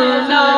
to know.